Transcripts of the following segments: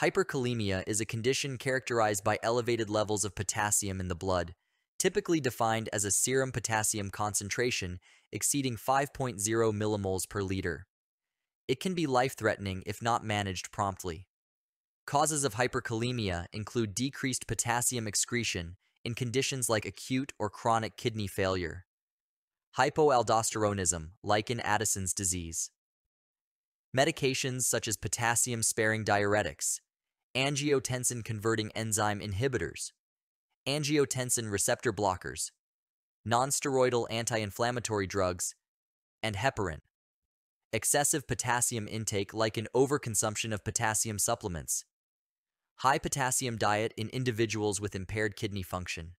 Hyperkalemia is a condition characterized by elevated levels of potassium in the blood, typically defined as a serum potassium concentration exceeding 5.0 millimoles per liter. It can be life-threatening if not managed promptly. Causes of hyperkalemia include decreased potassium excretion in conditions like acute or chronic kidney failure, hypoaldosteronism, like in Addison's disease, medications such as potassium-sparing diuretics, angiotensin-converting enzyme inhibitors, angiotensin receptor blockers, nonsteroidal anti-inflammatory drugs, and heparin. Excessive potassium intake like an overconsumption of potassium supplements. High potassium diet in individuals with impaired kidney function.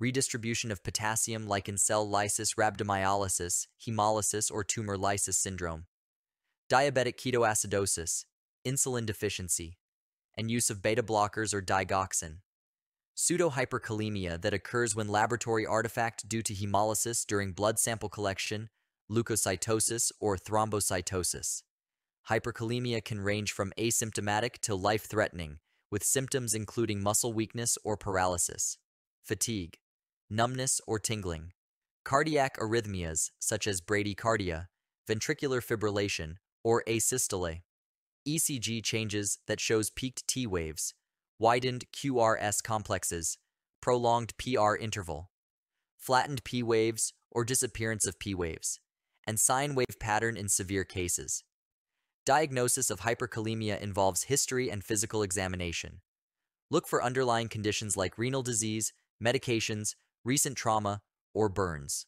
Redistribution of potassium like in cell lysis rhabdomyolysis, hemolysis, or tumor lysis syndrome. Diabetic ketoacidosis, insulin deficiency, and use of beta blockers or digoxin. Pseudohyperkalemia that occurs when laboratory artifact due to hemolysis during blood sample collection, leukocytosis, or thrombocytosis. Hyperkalemia can range from asymptomatic to life-threatening, with symptoms including muscle weakness or paralysis, fatigue, numbness or tingling, cardiac arrhythmias such as bradycardia, ventricular fibrillation, or asystole, ECG changes that shows peaked T waves, widened QRS complexes, prolonged PR interval, flattened P waves or disappearance of P waves, and sine wave pattern in severe cases. Diagnosis of hyperkalemia involves history and physical examination. Look for underlying conditions like renal disease, medications, recent trauma, or burns.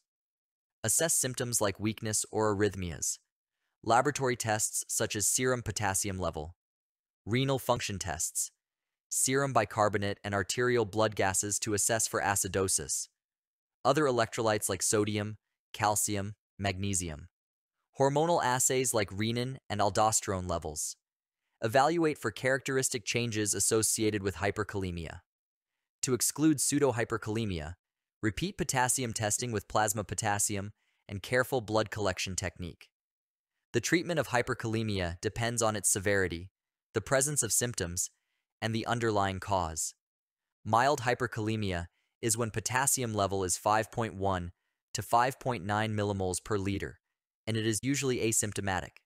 Assess symptoms like weakness or arrhythmias. Laboratory tests such as serum potassium level, renal function tests, serum bicarbonate, and arterial blood gases to assess for acidosis. Other electrolytes like sodium, calcium, magnesium. Hormonal assays like renin and aldosterone levels. Evaluate for characteristic changes associated with hyperkalemia. To exclude pseudohyperkalemia, repeat potassium testing with plasma potassium and careful blood collection technique. The treatment of hyperkalemia depends on its severity, the presence of symptoms, and the underlying cause. Mild hyperkalemia is when potassium level is 5.1 to 5.9 millimoles per liter, and it is usually asymptomatic.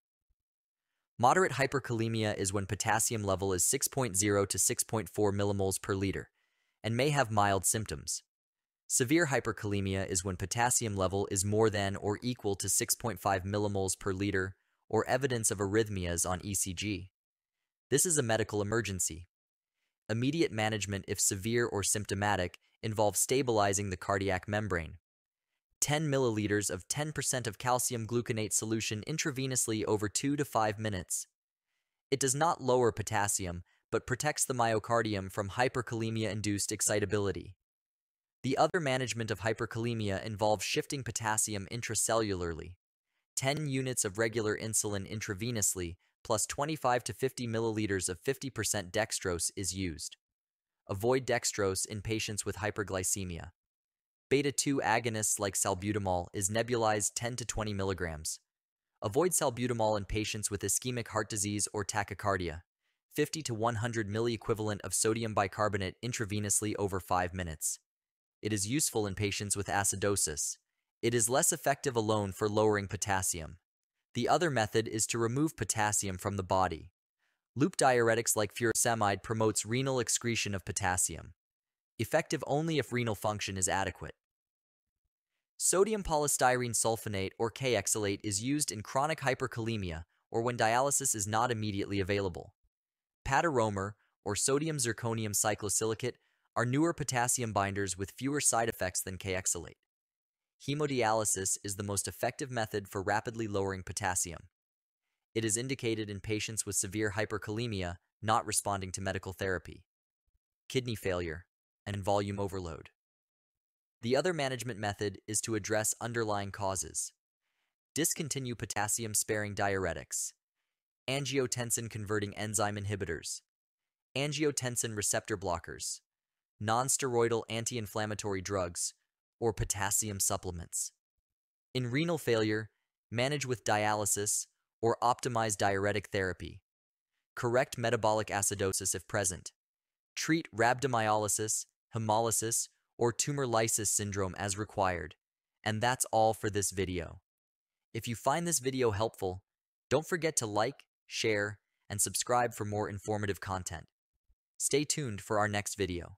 Moderate hyperkalemia is when potassium level is 6.0 to 6.4 millimoles per liter, and may have mild symptoms. Severe hyperkalemia is when potassium level is more than or equal to 6.5 millimoles per liter or evidence of arrhythmias on ECG. This is a medical emergency. Immediate management, if severe or symptomatic, involves stabilizing the cardiac membrane. 10 milliliters of 10% of calcium gluconate solution intravenously over 2 to 5 minutes. It does not lower potassium, but protects the myocardium from hyperkalemia-induced excitability. The other management of hyperkalemia involves shifting potassium intracellularly. 10 units of regular insulin intravenously plus 25 to 50 milliliters of 50% dextrose is used. Avoid dextrose in patients with hyperglycemia. Beta 2 agonists like salbutamol is nebulized 10 to 20 milligrams. Avoid salbutamol in patients with ischemic heart disease or tachycardia. 50 to 100 milliequivalent of sodium bicarbonate intravenously over 5 minutes. It is useful in patients with acidosis. It is less effective alone for lowering potassium. The other method is to remove potassium from the body. Loop diuretics like furosemide promotes renal excretion of potassium. Effective only if renal function is adequate. Sodium polystyrene sulfonate or Kayexalate is used in chronic hyperkalemia or when dialysis is not immediately available. Patiromer or sodium zirconium cyclosilicate are newer potassium binders with fewer side effects than Kayexalate. Hemodialysis is the most effective method for rapidly lowering potassium. It is indicated in patients with severe hyperkalemia not responding to medical therapy, kidney failure, and volume overload. The other management method is to address underlying causes. Discontinue potassium-sparing diuretics, angiotensin-converting enzyme inhibitors, angiotensin receptor blockers, nonsteroidal anti-inflammatory drugs, or potassium supplements. In renal failure, manage with dialysis or optimize diuretic therapy. Correct metabolic acidosis if present. Treat rhabdomyolysis, hemolysis, or tumor lysis syndrome as required. And that's all for this video. If you find this video helpful, don't forget to like, share, and subscribe for more informative content. Stay tuned for our next video.